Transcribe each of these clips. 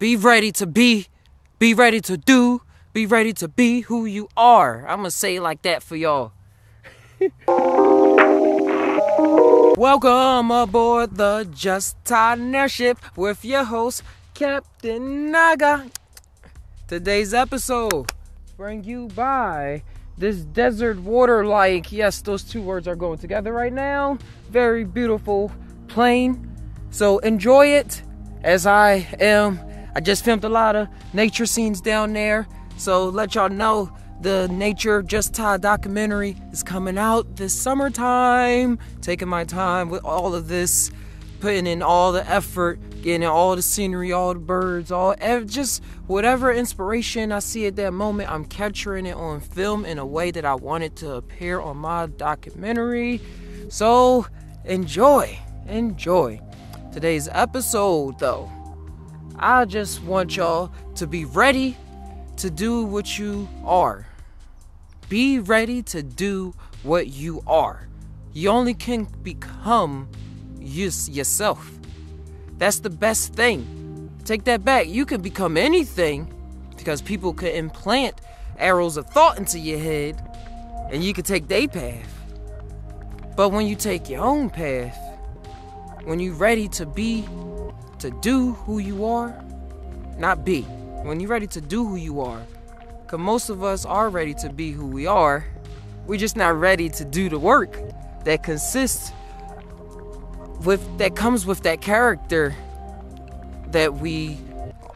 Be ready to be, be ready to do, be ready to be who you are. I'm gonna say it like that for y'all. Welcome aboard the Just Ship with your host, Captain Naga. Today's episode bring you by this desert water like yes those two words are going together right now very beautiful plain so enjoy it as i am i just filmed a lot of nature scenes down there so let y'all know the nature just tired documentary is coming out this summertime taking my time with all of this putting in all the effort getting all the scenery, all the birds, all just whatever inspiration I see at that moment, I'm capturing it on film in a way that I want it to appear on my documentary. So enjoy, enjoy. Today's episode, though, I just want y'all to be ready to do what you are. Be ready to do what you are. You only can become yourself that's the best thing. Take that back. You can become anything because people can implant arrows of thought into your head and you can take their path. But when you take your own path, when you're ready to be, to do who you are, not be, when you're ready to do who you are, because most of us are ready to be who we are, we're just not ready to do the work that consists with that comes with that character that we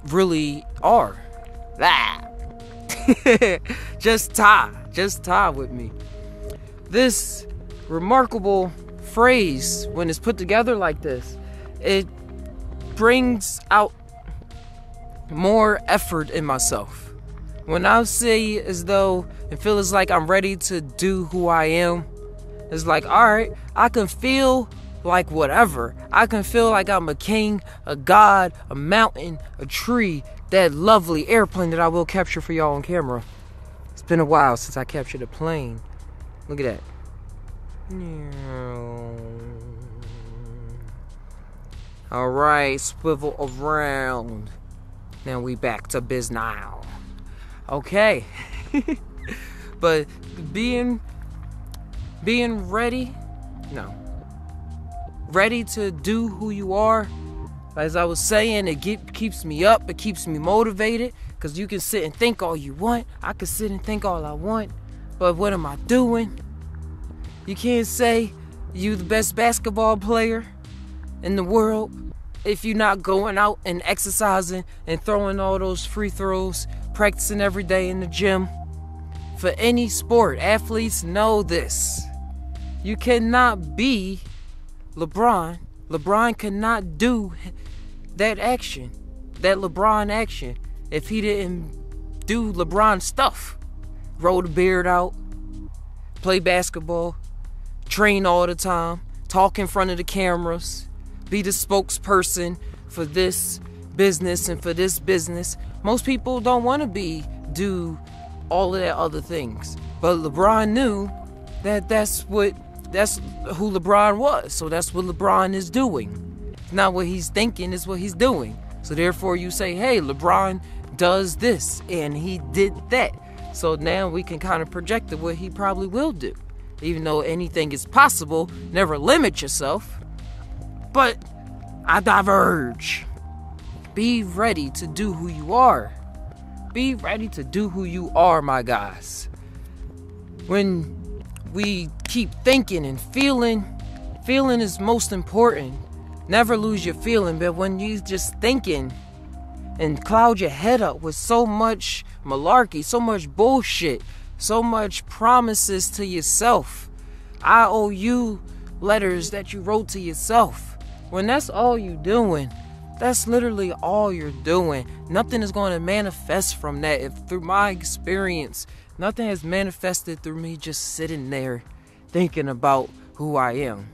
really are. Ah. just tie, just tie with me. This remarkable phrase, when it's put together like this, it brings out more effort in myself. When I say as though it feels like I'm ready to do who I am, it's like, all right, I can feel like whatever. I can feel like I'm a king, a god, a mountain, a tree, that lovely airplane that I will capture for y'all on camera. It's been a while since I captured a plane. Look at that. Alright, swivel around. Now we back to biz now. Okay. but being being ready no ready to do who you are. As I was saying, it get, keeps me up, it keeps me motivated. Because you can sit and think all you want. I can sit and think all I want. But what am I doing? You can't say you the best basketball player in the world if you're not going out and exercising and throwing all those free throws, practicing every day in the gym. For any sport, athletes know this. You cannot be LeBron, LeBron cannot do that action, that LeBron action, if he didn't do LeBron stuff. Roll the beard out, play basketball, train all the time, talk in front of the cameras, be the spokesperson for this business and for this business. Most people don't want to be do all of that other things. But LeBron knew that that's what that's who LeBron was. So that's what LeBron is doing. It's not what he's thinking, it's what he's doing. So therefore you say, hey, LeBron does this and he did that. So now we can kind of project what he probably will do. Even though anything is possible, never limit yourself. But I diverge. Be ready to do who you are. Be ready to do who you are, my guys. When we keep thinking and feeling. Feeling is most important. Never lose your feeling, but when you just thinking and cloud your head up with so much malarkey, so much bullshit, so much promises to yourself. I owe you letters that you wrote to yourself. When that's all you doing, that's literally all you're doing. Nothing is going to manifest from that. If through my experience, Nothing has manifested through me just sitting there thinking about who I am.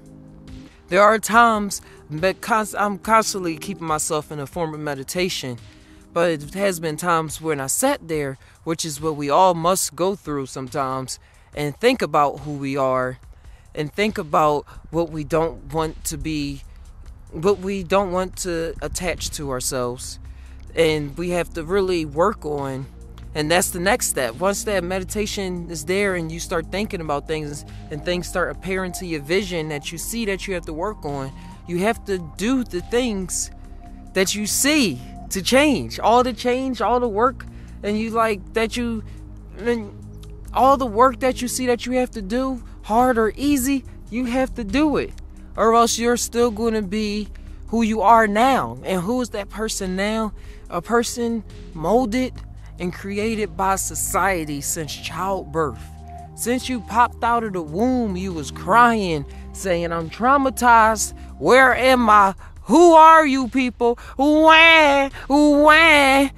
There are times that I'm constantly keeping myself in a form of meditation, but it has been times when I sat there, which is what we all must go through sometimes, and think about who we are and think about what we don't want to be, what we don't want to attach to ourselves. and we have to really work on and that's the next step. Once that meditation is there and you start thinking about things and things start appearing to your vision that you see that you have to work on you have to do the things that you see to change. All the change all the work and you like that you and all the work that you see that you have to do hard or easy you have to do it or else you're still going to be who you are now and who is that person now a person molded and created by society since childbirth. Since you popped out of the womb, you was crying, saying, I'm traumatized. Where am I? Who are you people? Wah, wah.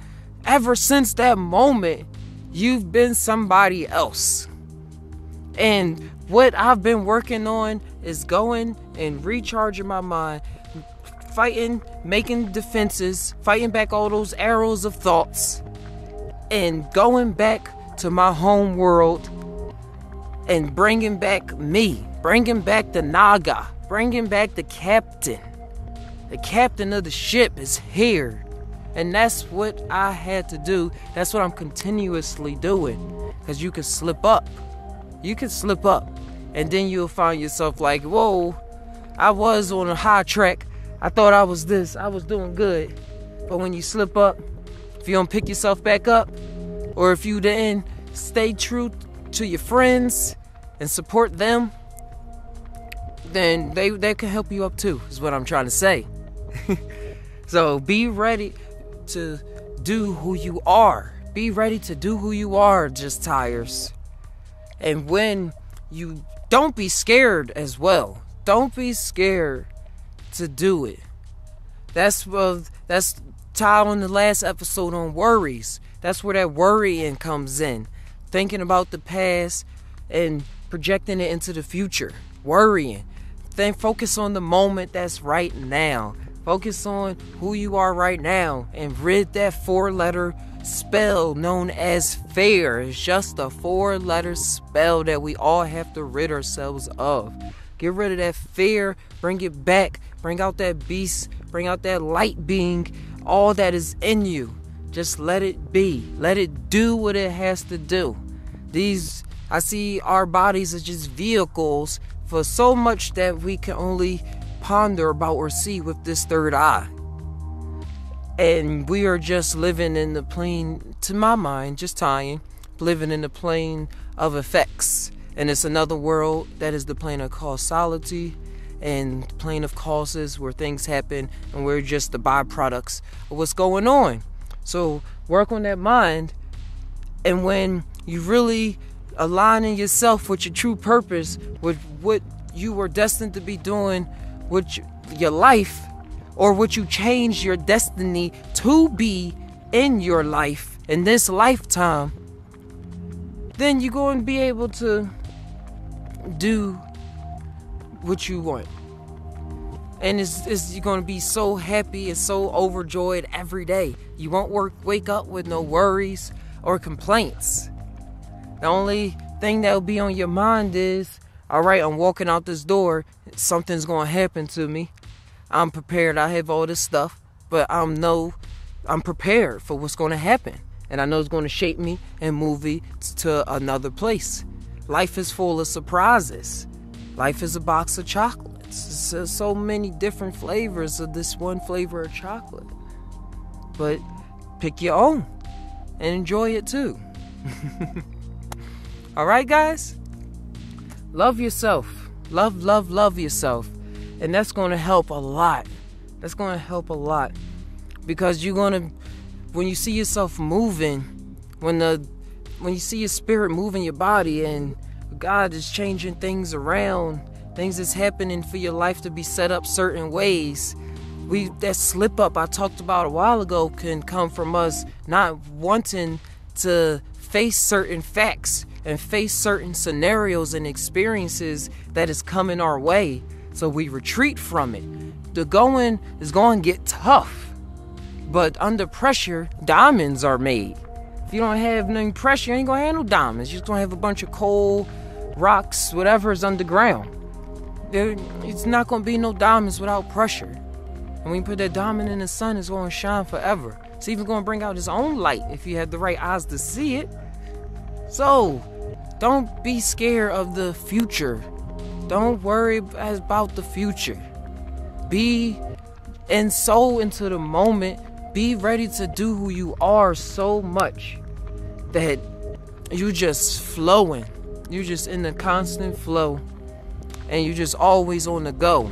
Ever since that moment, you've been somebody else. And what I've been working on is going and recharging my mind, fighting, making defenses, fighting back all those arrows of thoughts, and going back to my home world and bringing back me, bringing back the Naga, bringing back the captain. The captain of the ship is here. And that's what I had to do. That's what I'm continuously doing. Because you can slip up. You can slip up. And then you'll find yourself like, whoa, I was on a high track. I thought I was this. I was doing good. But when you slip up, if you don't pick yourself back up, or if you didn't stay true to your friends and support them, then they, they can help you up too, is what I'm trying to say. so be ready to do who you are. Be ready to do who you are, just Tai'ers. And when you don't be scared as well. Don't be scared to do it. That's what that's tied on the last episode on worries. That's where that worrying comes in. Thinking about the past and projecting it into the future. Worrying. Then focus on the moment that's right now. Focus on who you are right now and rid that four letter spell known as fear. It's just a four letter spell that we all have to rid ourselves of. Get rid of that fear, bring it back, bring out that beast, bring out that light being, all that is in you. Just let it be. Let it do what it has to do. These, I see our bodies as just vehicles for so much that we can only ponder about or see with this third eye. And we are just living in the plane, to my mind, just tying, living in the plane of effects. And it's another world that is the plane of causality and plane of causes where things happen and we're just the byproducts of what's going on. So work on that mind. And when you really aligning yourself with your true purpose, with what you were destined to be doing with your life, or would you change your destiny to be in your life in this lifetime, then you're going to be able to do what you want. And it's, it's, you're going to be so happy and so overjoyed every day. You won't work, wake up with no worries or complaints. The only thing that will be on your mind is, all right, I'm walking out this door, something's to happen to me. I'm prepared. I have all this stuff, but I'm no, I'm prepared for what's to happen, and I know it's to shape me and move me to another place. Life is full of surprises. Life is a box of chocolates. So, uh, so many different flavors of this one flavor of chocolate. But pick your own and enjoy it too. All right, guys? Love yourself. Love, love, love yourself. And that's going to help a lot. That's going to help a lot. Because you're going to when you see yourself moving, when the when you see your spirit moving your body and God is changing things around, things is happening for your life to be set up certain ways. We that slip up I talked about a while ago can come from us not wanting to face certain facts and face certain scenarios and experiences that is coming our way so we retreat from it. The going is going to get tough, but under pressure, diamonds are made. If you don't have no pressure, you ain't gonna handle diamonds. You're just gonna have a bunch of coal, rocks, whatever is underground. There, it's not gonna be no diamonds without pressure. And when you put that diamond in the sun, it's gonna shine forever. It's even going to bring out its own light if you have the right eyes to see it. So, don't be scared of the future. Don't worry about the future. Be and so into the moment. Be ready to do who you are so much that you just flowing. You're just in the constant flow and you're just always on the go.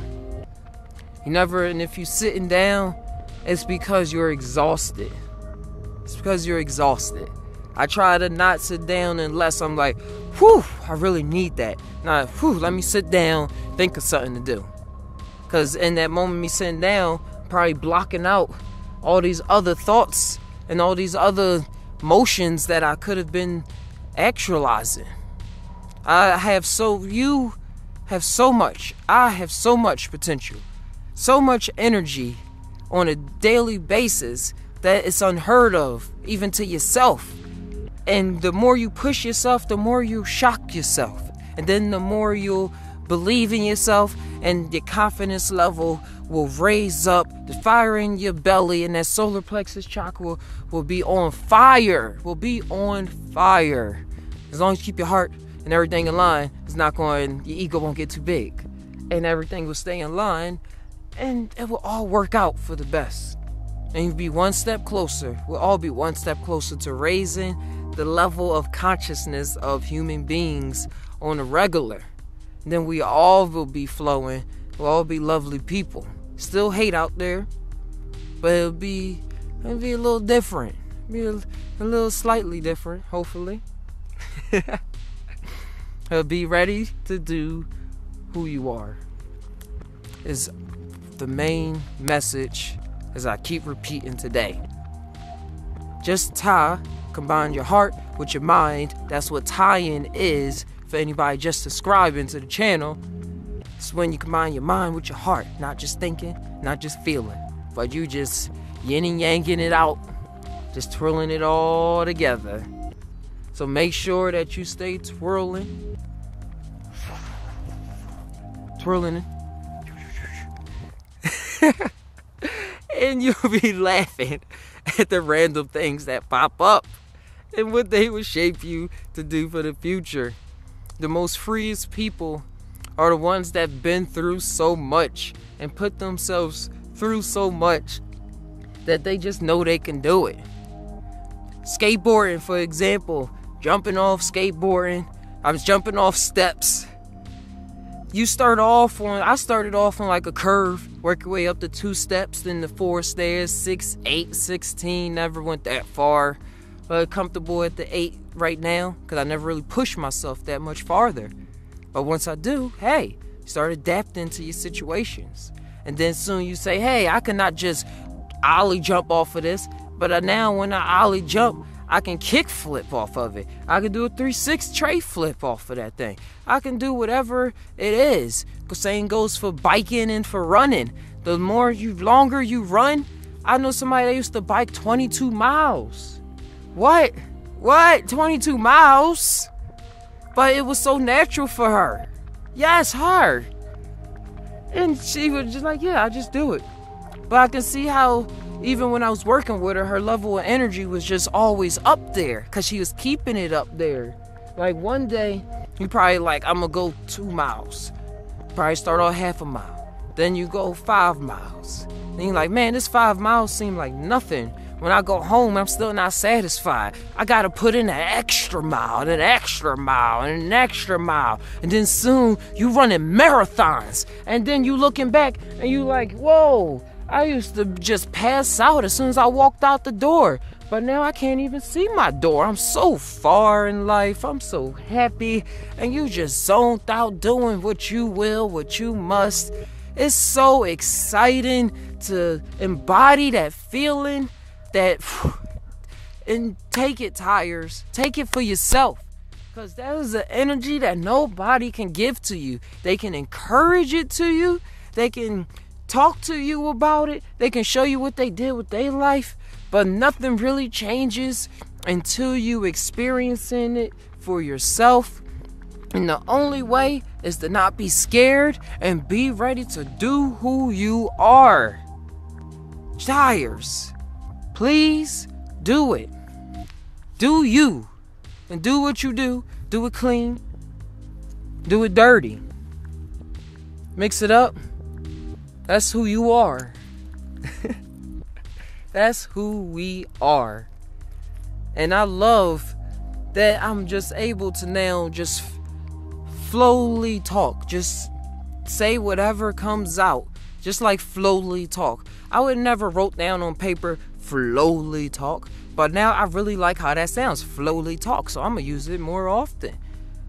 You never, and if you're sitting down, it's because you're exhausted. It's because you're exhausted. I try to not sit down unless I'm like, whew, I really need that. Now, whew, let me sit down, think of something to do. Because in that moment, me sitting down, probably blocking out all these other thoughts and all these other motions that I could have been actualizing. I have so, you have so much, I have so much potential, so much energy on a daily basis that it's unheard of, even to yourself. And the more you push yourself, the more you shock yourself. And then the more you'll believe in yourself and your confidence level will raise up. The fire in your belly and that solar plexus chakra will, be on fire. Will be on fire. As long as you keep your heart and everything in line, it's not going, your ego won't get too big. And everything will stay in line and it will all work out for the best. And you'll be one step closer. We'll all be one step closer to raising the level of consciousness of human beings on a regular. Then we all will be flowing. We'll all be lovely people. Still hate out there, but it'll be it'll be a little different. Be a, a little slightly different, hopefully. it'll be ready to do who you are. Is the main message as I keep repeating today. Just tie, combine your heart with your mind. That's what tying is for anybody just subscribing to the channel. It's when you combine your mind with your heart, not just thinking, not just feeling, but you just yin and yanking it out, just twirling it all together. So make sure that you stay twirling, twirling and you'll be laughing at the random things that pop up and what they will shape you to do for the future. The most freest people are the ones that've been through so much and put themselves through so much that they just know they can do it. Skateboarding, for example, jumping off skateboarding, I was jumping off steps you start off on I started off on like a curve, work your way up to two steps, then the four stairs, six, eight, 16, never went that far. But comfortable at the eight right now, because I never really pushed myself that much farther. But once I do, hey, start adapting to your situations. And then soon you say, hey, I cannot just ollie jump off of this. But now when I ollie jump, I can kick flip off of it. I can do a 3-6 tray flip off of that thing. I can do whatever it is. The same goes for biking and for running. The more you longer you run, I know somebody that used to bike 22 miles. What? What? 22 miles? But it was so natural for her. Yes, her. And she was just like, yeah, I just do it. But I can see how even when I was working with her, her level of energy was just always up there because she was keeping it up there. Like one day, you probably like, I'm gonna go two miles. Probably start off half a mile. Then you go five miles. Then you're like, man, this five miles seem like nothing. When I go home, I'm still not satisfied. I gotta put in an extra mile, and an extra mile, and an extra mile. And then soon you running marathons. And then you looking back and you like, whoa, I used to just pass out as soon as I walked out the door. But now I can't even see my door. I'm so far in life. I'm so happy. And you just zoned out doing what you will, what you must. It's so exciting to embody that feeling that and take it Tai'ers. Take it for yourself. Cause that is the energy that nobody can give to you. They can encourage it to you. They can talk to you about it. They can show you what they did with their life, but nothing really changes until you experiencing it for yourself. And the only way is to not be scared and be ready to do who you are. Tai'ers. Please do it. Do you. And do what you do. Do it clean. Do it dirty. Mix it up. That's who you are. That's who we are. And I love that I'm just able to now just flowly talk. Just say whatever comes out. Just like flowly talk. I would never wrote down on paper flowly talk. But now I really like how that sounds. Flowly talk. So I'm gonna use it more often.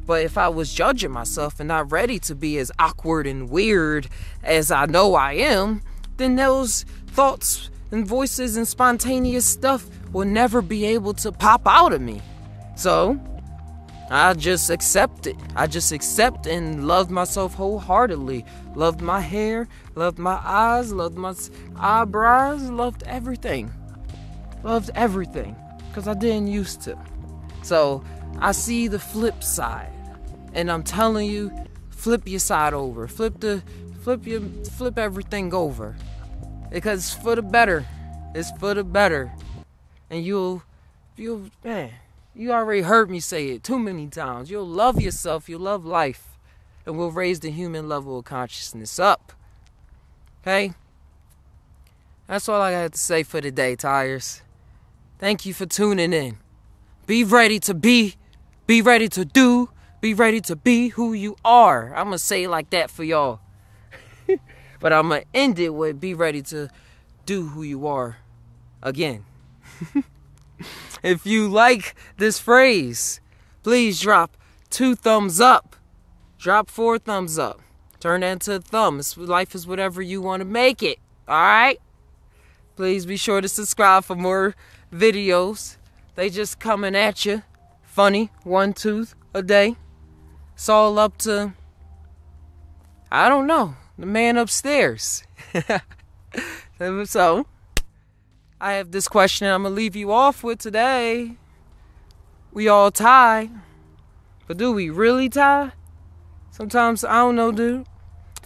But if I was judging myself and not ready to be as awkward and weird as I know I am, then those thoughts and voices and spontaneous stuff will never be able to pop out of me. So, I just accept it. I just accept and love myself wholeheartedly. Loved my hair, loved my eyes, loved my eyebrows, loved everything. Loved everything. Because I didn't used to. So, I see the flip side. And I'm telling you, flip your side over. Flip the flip your flip everything over because it's for the better. It's for the better. And you'll, you'll, man, you already heard me say it too many times. You'll love yourself, you'll love life, and we'll raise the human level of consciousness up. Okay? That's all I got to say for today, Tai'ers. Thank you for tuning in. Be ready to be, be ready to do, be ready to be who you are. I'm going to say it like that for y'all. But I'm going to end it with be ready to do who you are again. if you like this phrase, please drop two thumbs up. Drop four thumbs up. Turn that into a thumb. life is whatever you want to make it. All right? Please be sure to subscribe for more videos. They just coming at you. Funny, one tooth a day. It's all up to, I don't know the man upstairs. so, I have this question I'm going to leave you off with today. We all tie, but do we really tie? Sometimes I don't know, dude.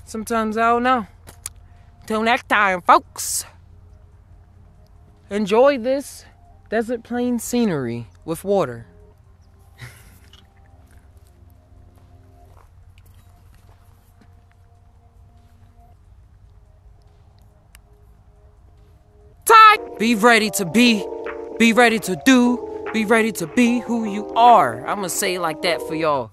Sometimes I don't know. Till next time, folks. Enjoy this desert plain scenery with water. Be ready to be, be ready to do, be ready to be who you are. I'm gonna say it like that for y'all.